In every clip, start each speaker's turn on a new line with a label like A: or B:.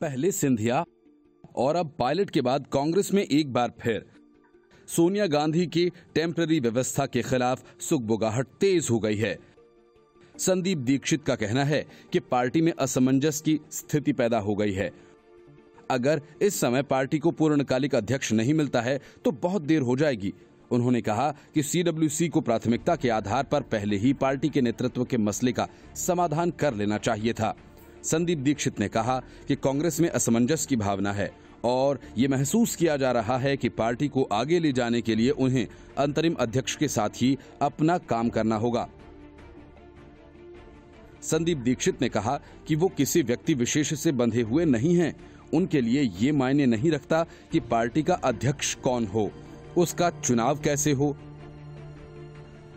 A: पहले सिंधिया और अब पायलट के बाद कांग्रेस में एक बार फिर। सोनिया गांधी की टेम्पररी व्यवस्था के खिलाफ सुखबुगाहट तेज हो गई है। संदीप दीक्षित का कहना है कि पार्टी में असमंजस की स्थिति पैदा हो गई है। अगर इस समय पार्टी को पूर्णकालिक अध्यक्ष नहीं मिलता है तो बहुत देर हो जाएगी। उन्होंने कहा कि सीडब्ल्यूसी को प्राथमिकता के आधार पर पहले ही पार्टी के नेतृत्व के मसले का समाधान कर लेना चाहिए था। संदीप दीक्षित ने कहा कि कांग्रेस में असमंजस की भावना है और ये महसूस किया जा रहा है कि पार्टी को आगे ले जाने के लिए उन्हें अंतरिम अध्यक्ष के साथ ही अपना काम करना होगा। संदीप दीक्षित ने कहा कि वो किसी व्यक्ति विशेष से बंधे हुए नहीं हैं। उनके लिए ये मायने नहीं रखता कि पार्टी का अध्यक्ष कौन हो, उसका चुनाव कैसे हो।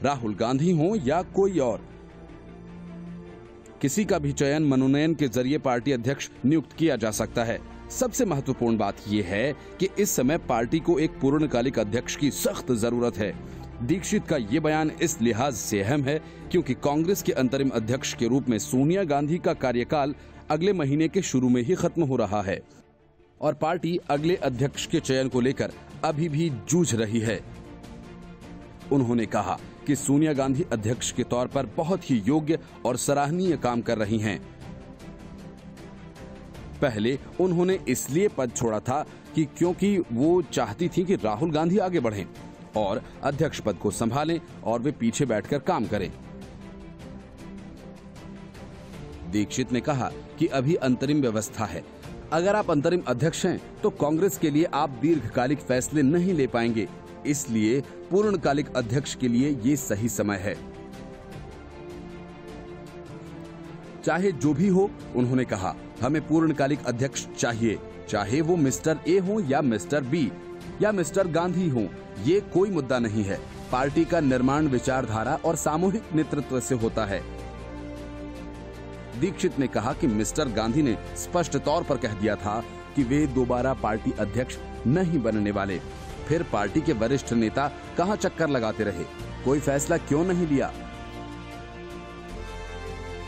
A: राहुल गांधी हो या कोई और किसी का भी चयन मनोनयन के ज़रिए पार्टी अध्यक्ष नियुक्त किया जा सकता है। सबसे महत्वपूर्ण बात यह है कि इस समय पार्टी को एक पूर्णकालिक अध्यक्ष की सख्त ज़रूरत है। दीक्षित का ये बयान इस लिहाज से अहम है क्योंकि कांग्रेस के अंतरिम अध्यक्ष के रूप में सोनिया गांधी का कार्यकाल अगले महीने के शुरू में ही खत्म हो रहा है। और पार्टी अगले अध्यक्ष के चयन को लेकर अभी भी जूझ रही है। उन्होंने कहा कि सोनिया गांधी अध्यक्ष के तौर पर बहुत ही योग्य और सराहनीय काम कर रही हैं। पहले उन्होंने इसलिए पद छोड़ा था कि क्योंकि वो चाहती थी कि राहुल गांधी आगे बढ़ें और अध्यक्ष पद को संभालें और वे पीछे बैठकर काम करें। दीक्षित ने कहा कि अभी अंतरिम व्यवस्था है। अगर आप अंतरिम अध्यक्ष हैं तो कांग्रेस के लिए आप दीर्घकालिक फैसले नहीं ले पाएँगे। इसलिए पूर्णकालिक अध्यक्ष के लिए ये सही समय है। चाहे जो भी हो, उन्होंने कहा, हमें पूर्णकालिक अध्यक्ष चाहिए, चाहे वो मिस्टर ए हो या मिस्टर बी, या मिस्टर गांधी हो, ये कोई मुद्दा नहीं है। पार्टी का निर्माण विचारधारा और सामूहिक नेतृत्व से होता है। दीक्षित ने कहा कि मिस्टर गांधी ने स्पष्ट तौर पर कह दिया था कि वे दोबारा पार्टी अध्यक्ष नहीं बनने वाले। फिर पार्टी के वरिष्ठ नेता कहाँ चक्कर लगाते रहे? कोई फैसला क्यों नहीं लिया?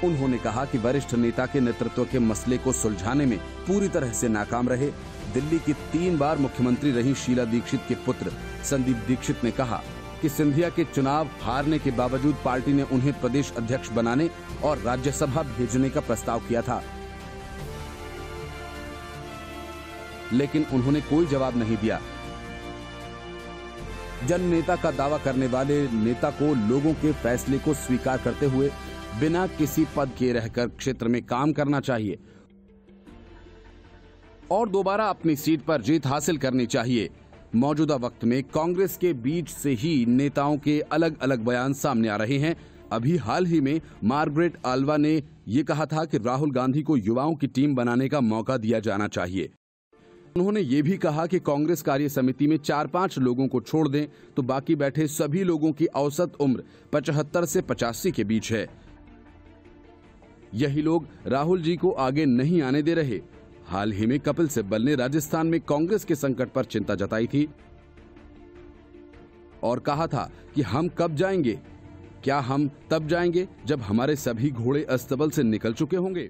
A: उन्होंने कहा कि वरिष्ठ नेता के नेतृत्व के मसले को सुलझाने में पूरी तरह से नाकाम रहे। दिल्ली की तीन बार मुख्यमंत्री रही शीला दीक्षित के पुत्र संदीप दीक्षित ने कहा कि सिंधिया के चुनाव हारने के बावजूद पार्टी ने उन्हें प्रदेश अध्यक्ष बनाने और राज्यसभा भेजने का प्रस्ताव किया था। लेकिन उन्होंने कोई जवाब नहीं दिया। जन नेता का दावा करने वाले नेता को लोगों के फैसले को स्वीकार करते हुए बिना किसी पद के रहकर क्षेत्र में काम करना चाहिए और दोबारा अपनी सीट पर जीत हासिल करनी चाहिए। मौजूदा वक्त में कांग्रेस के बीच से ही नेताओं के अलग अलग बयान सामने आ रहे हैं। अभी हाल ही में मार्गरेट आल्वा ने ये कहा था कि राहुल गांधी को युवाओं की टीम बनाने का मौका दिया जाना चाहिए। उन्होंने ये भी कहा कि कांग्रेस कार्य समिति में चार पाँच लोगों को छोड़ दें तो बाकी बैठे सभी लोगों की औसत उम्र पचहत्तर से पचासी के बीच है। यही लोग राहुल जी को आगे नहीं आने दे रहे। हाल ही में कपिल सिब्बल ने राजस्थान में कांग्रेस के संकट पर चिंता जताई थी और कहा था कि हम कब जाएँगे? क्या हम तब जाएँगे जब हमारे सभी घोड़े अस्तबल से निकल चुके होंगे?